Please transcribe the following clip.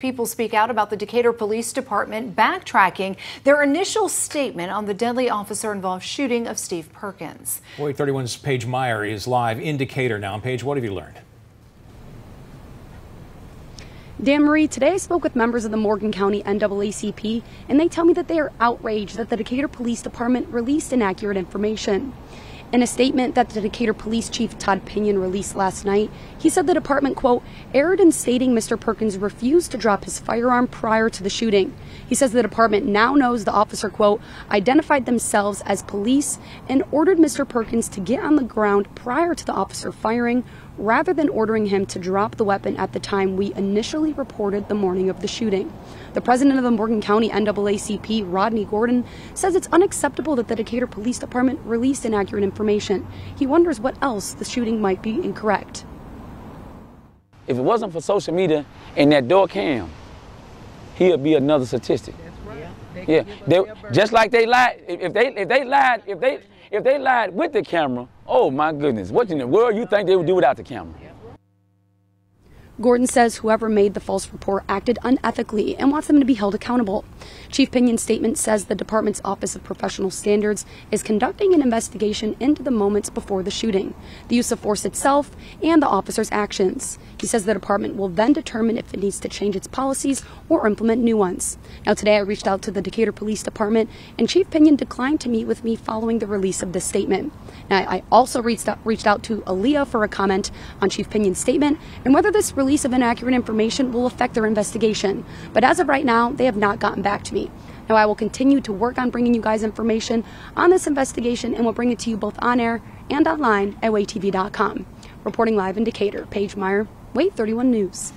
People speak out about the Decatur Police Department backtracking their initial statement on the deadly officer involved shooting of Steve Perkins. WAAY 31's Paige Meyer is live in Decatur now. Paige, what have you learned? Dan Marie, today I spoke with members of the Morgan County NAACP, and they tell me that they are outraged that the Decatur Police Department released inaccurate information. In a statement that the Decatur Police Chief Todd Pinion released last night, he said the department, quote, erred in stating Mr. Perkins refused to drop his firearm prior to the shooting. He says the department now knows the officer, quote, identified themselves as police and ordered Mr. Perkins to get on the ground prior to the officer firing rather than ordering him to drop the weapon at the time we initially reported the morning of the shooting. The president of the Morgan County NAACP, Rodney Gordon, says it's unacceptable that the Decatur Police Department released inaccurate information. He wonders what else the shooting might be incorrect. If it wasn't for social media and that door cam, he'd be another statistic. Yeah, they, just like they lied. If they if they lied if they if they lied with the camera, oh my goodness, what in the world you think they would do without the camera? Gordon says whoever made the false report acted unethically and wants them to be held accountable. Chief Pinion's statement says the department's Office of Professional Standards is conducting an investigation into the moments before the shooting, the use of force itself, and the officer's actions. He says the department will then determine if it needs to change its policies or implement new ones. Now, today I reached out to the Decatur Police Department, and Chief Pinion declined to meet with me following the release of this statement. Now, I also reached out, reached out to ALEA for a comment on Chief Pinion's statement and whether this release of inaccurate information will affect their investigation. But as of right now, they have not gotten back to me. Now, I will continue to work on bringing you guys information on this investigation and will bring it to you both on air and online at WAAYTV.com. Reporting live in Decatur, Paige Meyer, WAAY 31 News.